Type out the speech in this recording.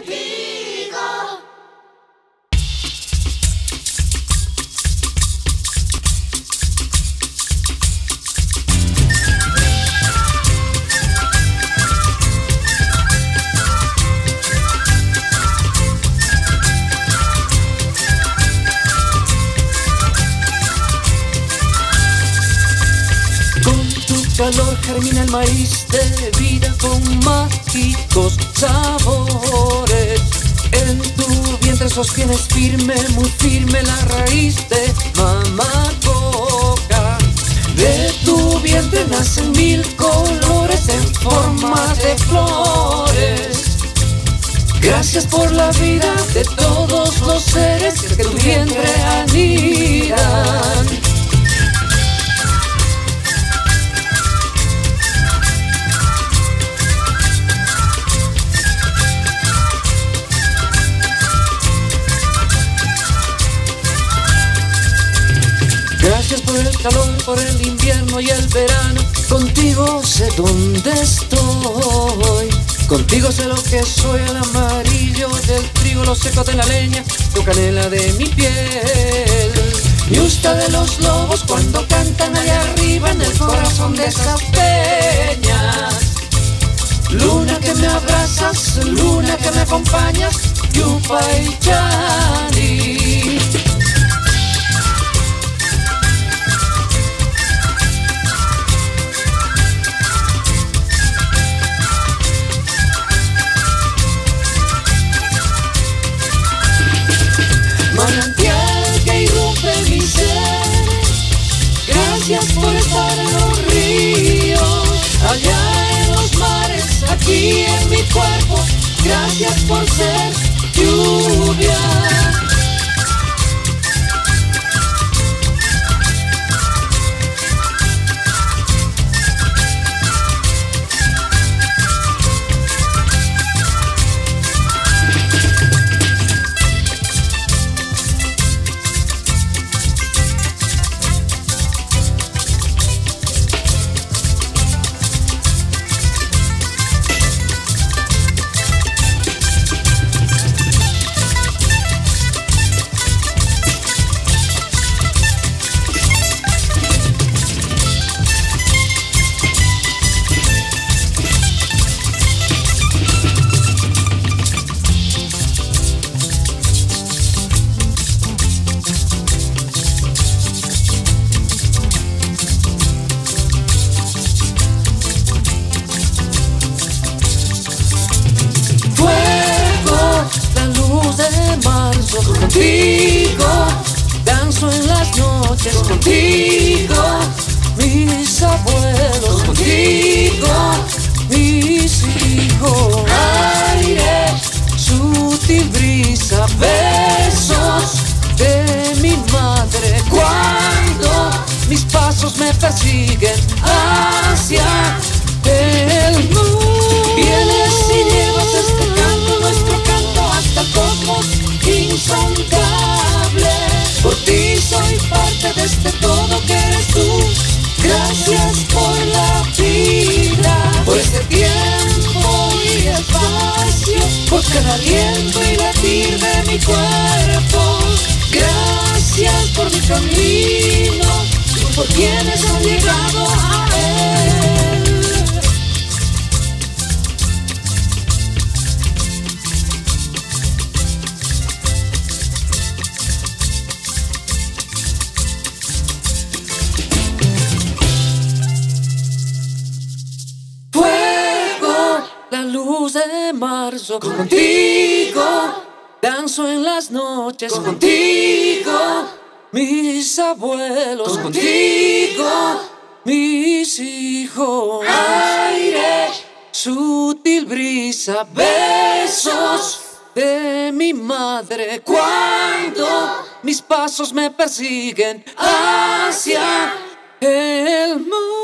contigo. Tu calor germina el maíz de vida con mágicos sabores. En tu vientre sostienes firme, muy firme la raíz de mamá coca. De tu vientre nacen mil colores en forma de flores. Gracias por la vida de todos los seres que tu vientre anidan. Calor, por el invierno y el verano. Contigo sé dónde estoy. Contigo sé lo que soy, el amarillo del trigo, lo seco de la leña, tu canela de mi piel. Y usted de los lobos cuando cantan allá arriba en el corazón de esas peñas. Luna que me abrazas, luna que me acompañas, Yupa y Chani. Que irrumpe mi ser. Gracias por estar en los ríos, allá en los mares, aquí en mi cuerpo. Gracias por ser marzo, contigo. Danzo en las noches contigo. Mis abuelos contigo. Mis hijos. Aire, sutil brisa, besos de mi madre. Cuando mis pasos me persiguen Por ti soy parte de este todo que eres tú. Gracias por la vida, por este tiempo y espacio, por cada aliento y latir de mi cuerpo. Gracias por mi camino, por quienes han llegado a él. De marzo contigo. Danzo en las noches contigo. Mis abuelos contigo. Mis hijos. Aire, sutil brisa, besos de mi madre. Cuando mis pasos me persiguen hacia el mundo.